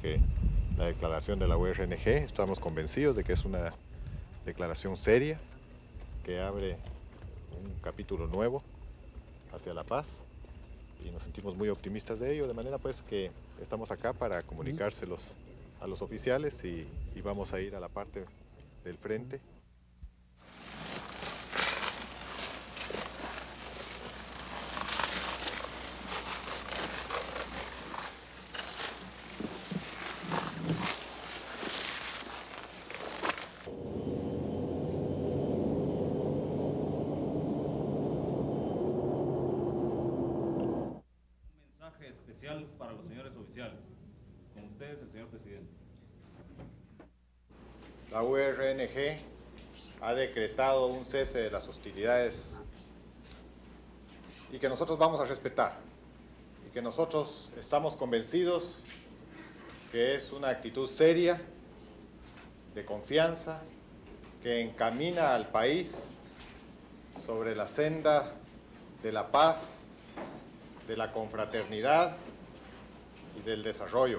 que la declaración de la URNG, estamos convencidos de que es una declaración seria que abre un capítulo nuevo hacia la paz y nos sentimos muy optimistas de ello, de manera pues que estamos acá para comunicárselos a los oficiales y, y vamos a ir a la parte del frente. Especial para los señores oficiales. Con ustedes, el señor presidente. La URNG ha decretado un cese de las hostilidades y que nosotros vamos a respetar y que nosotros estamos convencidos que es una actitud seria, de confianza, que encamina al país sobre la senda de la paz, de la confraternidad y del desarrollo.